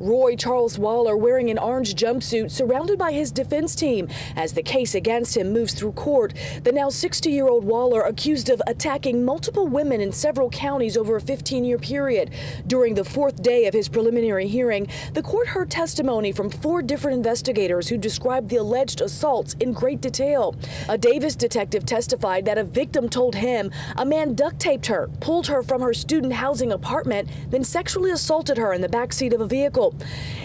Roy Charles Waller wearing an orange jumpsuit surrounded by his defense team as the case against him moves through court. The now 60 year old Waller accused of attacking multiple women in several counties over a 15 year period. During the fourth day of his preliminary hearing, the court heard testimony from four different investigators who described the alleged assaults in great detail. A Davis detective testified that a victim told him a man duct taped her, pulled her from her student housing apartment, then sexually assaulted her in the backseat of a vehicle.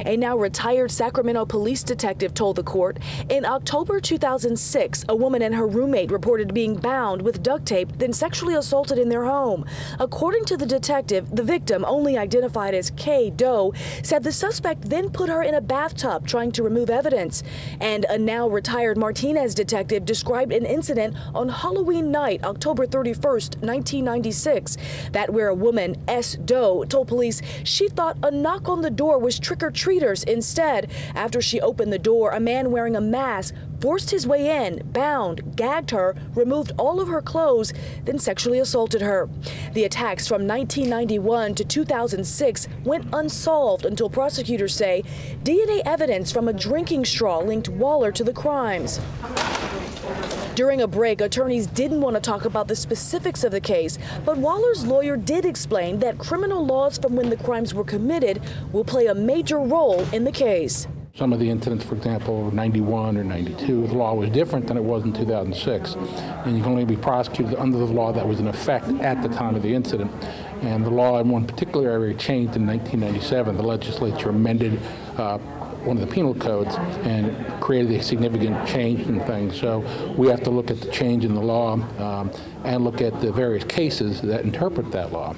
A now retired Sacramento police detective told the court in October 2006, a woman and her roommate reported being bound with duct tape, then sexually assaulted in their home. According to the detective, the victim, only identified as Kay Doe, said the suspect then put her in a bathtub trying to remove evidence. And a now retired Martinez detective described an incident on Halloween night, October 31st, 1996, that where a woman, S. Doe, told police she thought a knock on the door was trick or treaters. Instead, after she opened the door, a man wearing a mask forced his way in, bound, gagged her, removed all of her clothes, then sexually assaulted her. The attacks from 1991 to 2006 went unsolved until prosecutors say DNA evidence from a drinking straw linked Waller to the crimes. During a break, attorneys didn't want to talk about the specifics of the case, but Waller's lawyer did explain that criminal laws from when the crimes were committed will play a major role in the case. Some of the incidents, for example, 91 or 92, the law was different than it was in 2006. And you can only be prosecuted under the law that was in effect at the time of the incident. And the law in one particular area changed in 1997. The legislature amended uh, one of the penal codes and created a significant change in things. So we have to look at the change in the law um, and look at the various cases that interpret that law.